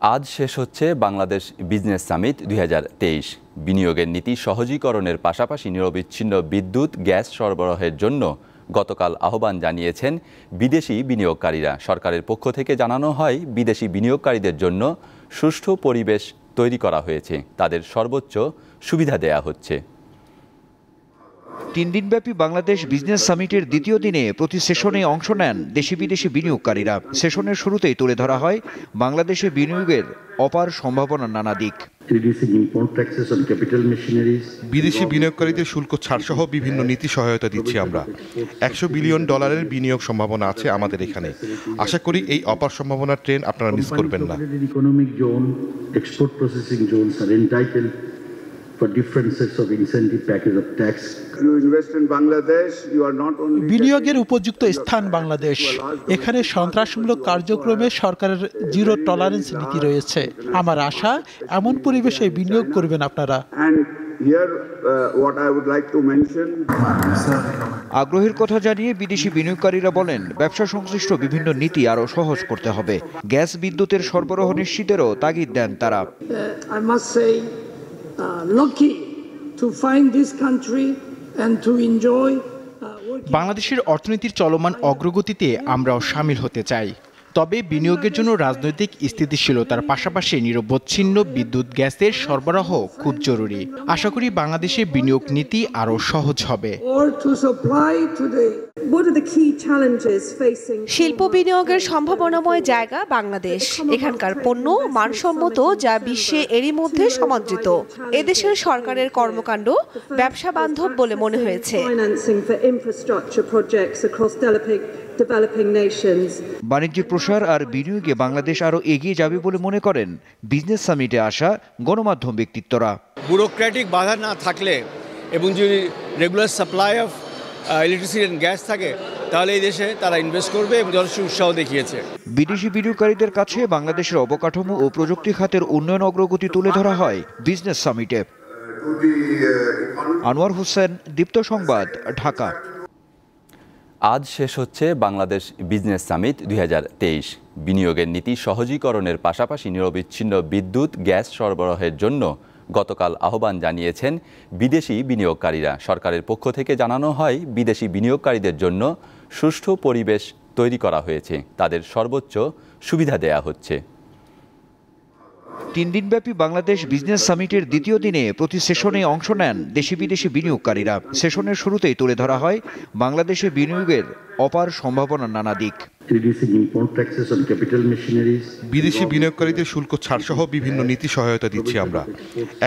আজ শেষ হচ্ছে বাংলাদেশ বিজনেস সামিট দুই হাজার তেইশ। বিনিয়োগের নীতি সহজীকরণের পাশাপাশি নিরবিচ্ছিন্ন বিদ্যুৎ, গ্যাস সরবরাহের জন্য গতকাল আহ্বান জানিয়েছেন বিদেশি বিনিয়োগকারীরা। সরকারের পক্ষ থেকে জানানো হয়, বিদেশি বিনিয়োগকারীদের জন্য সুষ্ঠু পরিবেশ তৈরি করা হয়েছে। তাদের সর্বোচ্চ সুবিধা দেয়া হচ্ছে। তিন দিনব্যাপী বাংলাদেশ বিজনেস সামিটের দ্বিতীয় দিনে প্রতি সেশনে অংশ নেন দেশি বিদেশি বিনিয়োগকারীরা। সেশনের শুরুতেই তুলে ধরা হয় বাংলাদেশে বিনিয়োগের অপার সম্ভাবনার নানা দিক। বিদেশি বিনিয়োগকারীদের শুল্ক ছাড়সহ বিভিন্ন নীতি সহায়তা দিচ্ছি আমরা। একশো বিলিয়ন ডলারের বিনিয়োগ সম্ভাবনা আছে আমাদের এখানে। আশা করি এই অপার সম্ভাবনার ট্রেন আপনারা মিস করবেন না। Different sets of incentive package of tax. you invest in Bangladesh, you are not only বিনিয়োগের উপযুক্ত স্থান বাংলাদেশ। এখানে সন্ত্রাসমূলক কার্যক্রমে সরকারের জিরো টলারেন্স নীতি রয়েছে। আমার আশা এমন পরিবেশে বিনিয়োগ করবেন আপনারা। Uh, আগ্রহের কথা জানিয়ে বিদেশি বিনিয়োগকারীরা বলেন ব্যবসা সংশ্লিষ্ট বিভিন্ন নীতি আরও সহজ করতে হবে। গ্যাস বিদ্যুতের সরবরাহ নিশ্চিতেরও তাগিদ দেন তারা। Uh, I must say, uh, lucky to find this country uh, বাংলাদেশের অর্থনীতির চলমান অগ্রগতিতে আমরাও সামিল হতে চাই। তবে বিনিয়োগের জন্য রাজনৈতিক স্থিতিশীলতার পাশাপাশি নিরবচ্ছিন্ন বিদ্যুৎ গ্যাসের সরবরাহ খুব জরুরি। আশা করি বাংলাদেশে বিনিয়োগ নীতি আরও সহজ হবে। শিল্প বিনিয়োগের সম্ভাবনাময় জায়গা বাংলাদেশ। এখানকার পণ্য মানসম্মত যা বিশ্বে এরই মধ্যে সমাদৃত। এদেশের সরকারের কর্মকাণ্ড ব্যবসা বান্ধব বলে মনে হয়েছে। বাণিজ্যিক প্রসার আর বিনিয়োগে বাংলাদেশ আরও এগিয়ে যাবে বলে মনে করেন বিজনেস সামিটে আসা গণমাধ্যম ব্যক্তিত্বরা। ব্যুরোক্র্যাটিক বাধা না থাকলে এবং যদি regular supply of electricity and gas থাকে তাহলে এই দেশে তারা ইনভেস্ট করবে এবং যথেষ্ট উৎসাহ দেখিয়েছে। বিদেশি বিনিয়োগকারীদের কাছে বাংলাদেশের অবকাঠামো ও প্রযুক্তি খাতের উন্নয়ন অগ্রগতি তুলে ধরা হয় বিজনেস সামিটে। আনোয়ার হোসেন দীপ্ত সংবাদ ঢাকা। আজ শেষ হচ্ছে বাংলাদেশ বিজনেস সামিট দুই হাজার তেইশ। বিনিয়োগের নীতি সহজীকরণের পাশাপাশি নিরবিচ্ছিন্ন বিদ্যুৎ, গ্যাস সরবরাহের জন্য গতকাল আহ্বান জানিয়েছেন বিদেশি বিনিয়োগকারীরা। সরকারের পক্ষ থেকে জানানো হয়, বিদেশি বিনিয়োগকারীদের জন্য সুষ্ঠু পরিবেশ তৈরি করা হয়েছে। তাদের সর্বোচ্চ সুবিধা দেয়া হচ্ছে। তিন দিনব্যাপী বাংলাদেশ বিজনেস সামিটের দ্বিতীয় দিনে প্রতি সেশনে অংশ নেন দেশি বিদেশি বিনিয়োগকারীরা। সেশনের শুরুতেই তুলে ধরা হয় বাংলাদেশে বিনিয়োগের অপার সম্ভাবনার নানা দিক। বিদেশি বিনিয়োগকারীদের শুল্ক ছাড়সহ বিভিন্ন নীতি সহায়তা দিচ্ছি আমরা।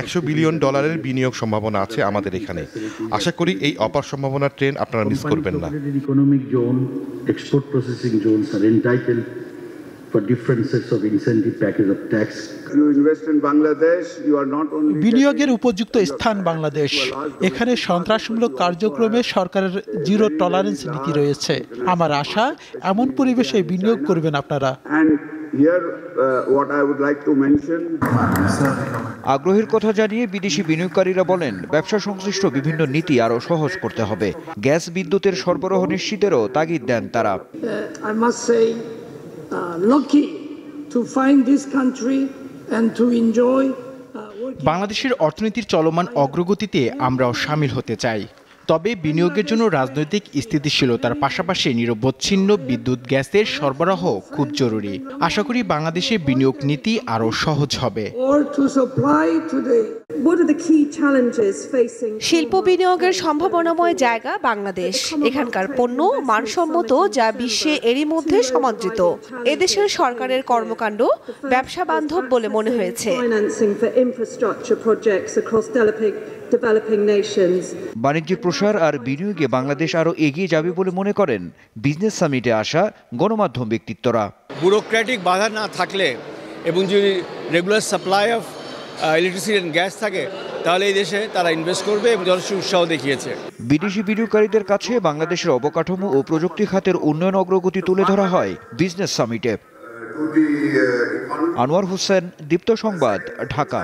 একশো বিলিয়ন ডলারের বিনিয়োগ সম্ভাবনা আছে আমাদের এখানে। আশা করি এই অপার সম্ভাবনার ট্রেন আপনারা মিস করবেন না। Different sets of incentive package of tax. you invest in Bangladesh, you are not only বিনিয়োগের উপযুক্ত স্থান বাংলাদেশ। এখানে সন্ত্রাসমূলক কার্যক্রমে সরকারের জিরো টলারেন্স নীতি রয়েছে। আমার আশা এমন পরিবেশে বিনিয়োগ করবেন আপনারা। Uh, আগ্রহের কথা জানিয়ে বিদেশি বিনিয়োগকারীরা বলেন ব্যবসা সংশ্লিষ্ট বিভিন্ন নীতি আরও সহজ করতে হবে। গ্যাস বিদ্যুতের সরবরাহ নিশ্চিতেরও তাগিদ দেন তারা। Uh, I must say, uh, lucky to find this country uh, বাংলাদেশের অর্থনীতির চলমান অগ্রগতিতে আমরাও সামিল হতে চাই। তবে বিনিয়োগের জন্য রাজনৈতিক স্থিতিশীলতার পাশাপাশি নিরবচ্ছিন্ন বিদ্যুৎ গ্যাসের সরবরাহ খুব জরুরি। আশা করি বাংলাদেশে বিনিয়োগ নীতি আরও সহজ হবে। শিল্প বিনিয়োগের সম্ভাবনাময় জায়গা বাংলাদেশ। এখানকার পণ্য মানসম্মত যা বিশ্বে এরই মধ্যে সমাদৃত। এদেশের সরকারের কর্মকাণ্ড ব্যবসা বান্ধব বলে মনে হয়েছে। বাণিজ্যিক প্রসার আর বিনিয়োগে বাংলাদেশ আরও এগিয়ে যাবে বলে মনে করেন বিজনেস সামিটে আসা গণমাধ্যম ব্যক্তিত্বরা। ব্যুরোক্র্যাটিক বাধা না থাকলে এবং যদি regular supply of electricity and gas থাকে তাহলে এই দেশে তারা ইনভেস্ট করবে এবং যথেষ্ট উৎসাহ দেখিয়েছে। বিদেশি বিনিয়োগকারীদের কাছে বাংলাদেশের অবকাঠামো ও প্রযুক্তি খাতের উন্নয়ন অগ্রগতি তুলে ধরা হয় বিজনেস সামিটে। আনোয়ার হোসেন দীপ্ত সংবাদ ঢাকা।